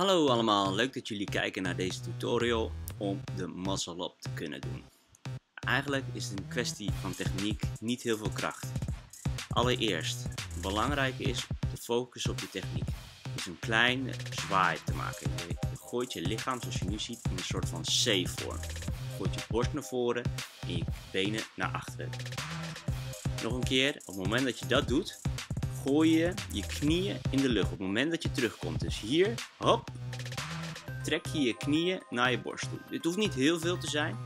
Hallo allemaal, leuk dat jullie kijken naar deze tutorial om de muscle up te kunnen doen. Eigenlijk is het een kwestie van techniek, niet heel veel kracht. Allereerst, belangrijk is de focus op je techniek. Dus een klein zwaai te maken. Je gooit je lichaam zoals je nu ziet in een soort van C-vorm. Je gooit je borst naar voren en je benen naar achteren. Nog een keer, op het moment dat je dat doet, gooi je je knieën in de lucht op het moment dat je terugkomt. Dus hier, hop, trek je je knieën naar je borst toe. Dit hoeft niet heel veel te zijn,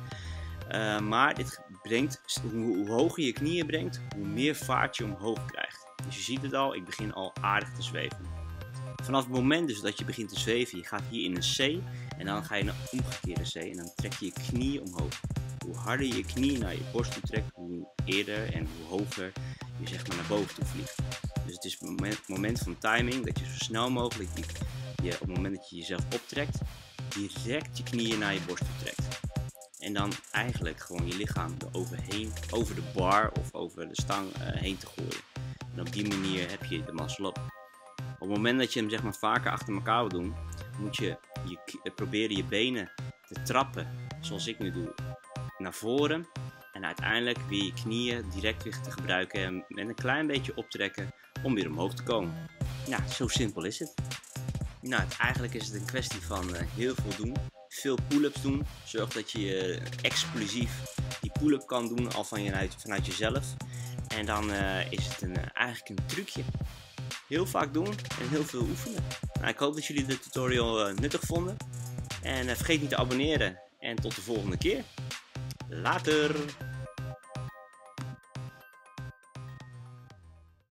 uh, maar dit brengt, hoe, hoger je knieën brengt, hoe meer vaart je omhoog krijgt. Dus je ziet het al, ik begin al aardig te zweven. Vanaf het moment dus dat je begint te zweven, je gaat hier in een C en dan ga je naar omgekeerde C en dan trek je je knieën omhoog. Hoe harder je je knieën naar je borst toe trekt, hoe eerder en hoe hoger je zeg maar naar boven toe vliegt. Dus het is het moment, van timing dat je zo snel mogelijk die, je, op het moment dat je jezelf optrekt, direct je knieën naar je borst toe trekt. En dan eigenlijk gewoon je lichaam eroverheen, over de bar of over de stang uh, heen te gooien. En op die manier heb je de muscle. Op het moment dat je hem zeg maar vaker achter elkaar wil doen, moet je, je proberen je benen te trappen, zoals ik nu doe, naar voren. En uiteindelijk weer je knieën direct weer te gebruiken en met een klein beetje optrekken om weer omhoog te komen. Ja, zo simpel is het. Nou, eigenlijk is het een kwestie van uh, heel veel doen. Veel pull-ups doen. Zorg dat je uh, explosief die pull-up kan doen al van je, vanuit jezelf. En dan uh, is het een, eigenlijk een trucje. Heel vaak doen en heel veel oefenen. Nou, ik hoop dat jullie de tutorial nuttig vonden. En vergeet niet te abonneren. En tot de volgende keer. Later!